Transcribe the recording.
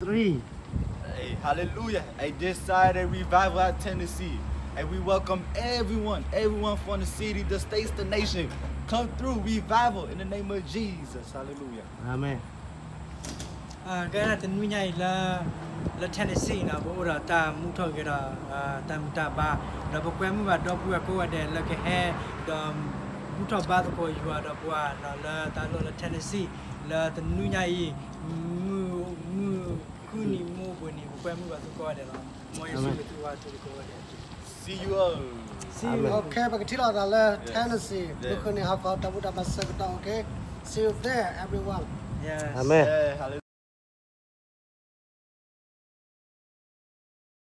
Three. Hey, hallelujah. Hey, this side at Revival at Tennessee. Hey, we welcome everyone, everyone from the city, the states, the nation. Come through, revival in the name of Jesus. Hallelujah. Amen. À, cái là tình là là Tennessee na, bộ ora ta muto thôi ta mu ba na bộ quen ba và đó bùa cô để là cái hè đó mu ba tôi coi vừa bùa là là ta là Tennessee là tình nguyên này see you all. See you. Okay, but till I left Tennessee, look on the half I would have a second, okay? See you there, everyone. Yes. Amen. Yeah,